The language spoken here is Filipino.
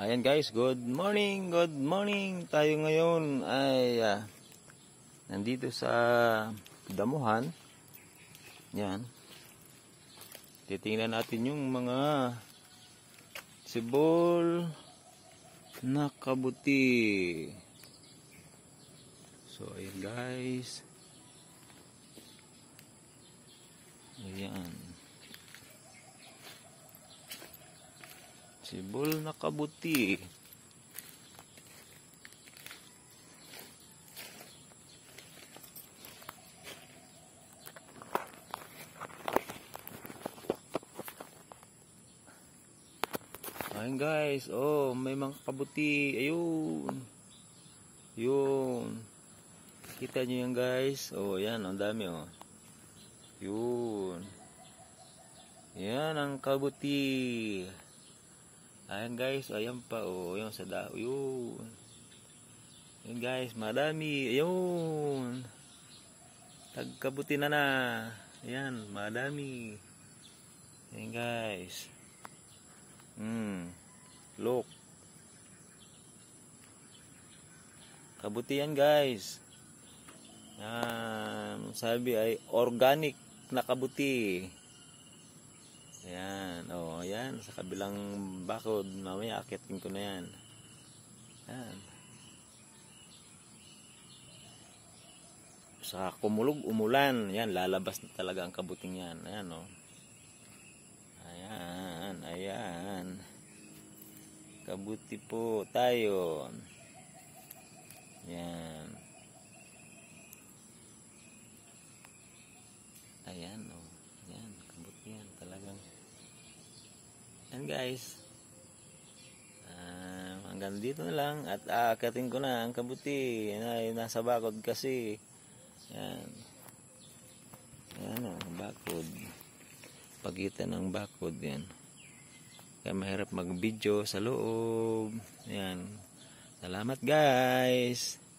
Ayan guys, good morning, good morning. Tayo ngayon ay ah, nandito sa damuhan. Yan. Titingnan natin yung mga sibol na kabuti. So, ayan guys. Ayan. Sibol na kabuti. Ayun guys, oh, may mga kabuti. Ayun. Yun. Kita nyo yan guys. Oh, yan, ang dami oh. Yun. Yan ang kabuti. Ayan guys, ayan pa oh, yung sa dao. Yun. Yun guys, madami. Ayun. Tagkabuti na na. Ayan, madami. Ayan guys. Hmm. Look. Kabuti yan guys. Yan. Sabi ay organic na kabuti. Ayan. O, oh, ayan. Sa kabilang bakod. Mamaya akitin ko na yan. Ayan. Sa kumulog, umulan. Yan. Lalabas na talaga ang kabuting yan. Ayan o. Oh. Ayan. Ayan. Kabuti po tayo. Yan. Ayan, oh. Yan, kabuti yan. Talagang. Yan, guys. Uh, hanggang dito na lang. At aakatin ko na ang kabuti. Ay nasa bakod kasi. Yan. Yan, oh. Bakod. Pagitan ng bakod. Yan. Kaya mahirap mag-video sa loob. Yan. Salamat guys.